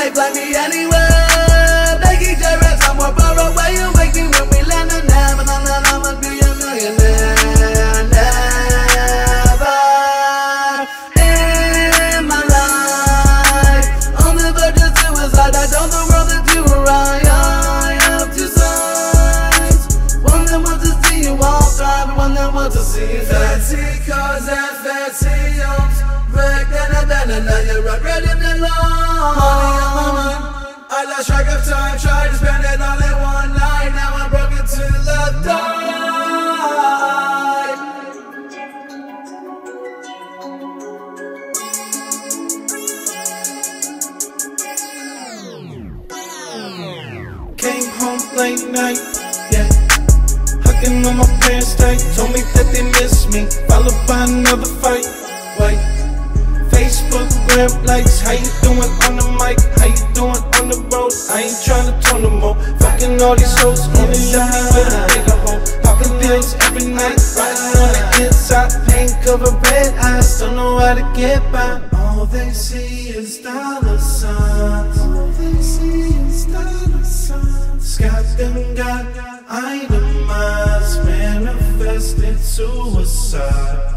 might fly me anywhere. Make each other somewhere far away. You make me when we land and never, never, never be a millionaire. Never in my life. On the verge of suicide, I the world that you were right. I have two sides. One that wants to see you all thrive, and one that wants to see you fancy cars and fancy homes. Out ready to long. Money on my mind. I lost track of time, tried to spend it all in one night. Now I'm broken to the dawn. Came home late night, yeah. Hugging on my parents tight, told me that they miss me. Followed by another fight. Gram likes, how you doing on the mic? How you doing on the road? I ain't tryna turn no more. Fucking all these hoes, only left me with a bigger hole. Popping pills every night, riding on the inside. Pain covered red eyes, don't know how to get by. All they see is dollar signs. All they see is dollar signs. Got them got itemized, manifested suicide.